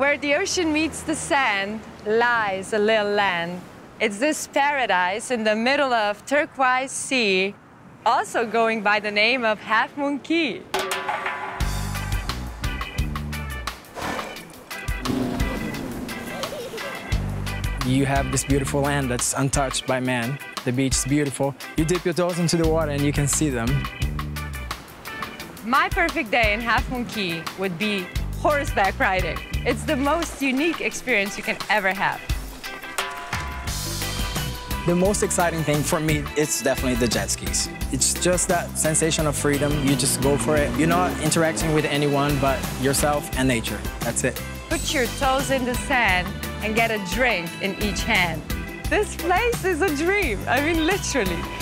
Where the ocean meets the sand lies a little land. It's this paradise in the middle of turquoise sea, also going by the name of Half Moon Cay. You have this beautiful land that's untouched by man. The beach is beautiful. You dip your toes into the water and you can see them. My perfect day in Half Moon Cay would be horseback riding. It's the most unique experience you can ever have. The most exciting thing for me, it's definitely the jet skis. It's just that sensation of freedom. You just go for it. You're not interacting with anyone but yourself and nature. That's it. Put your toes in the sand and get a drink in each hand. This place is a dream. I mean, literally.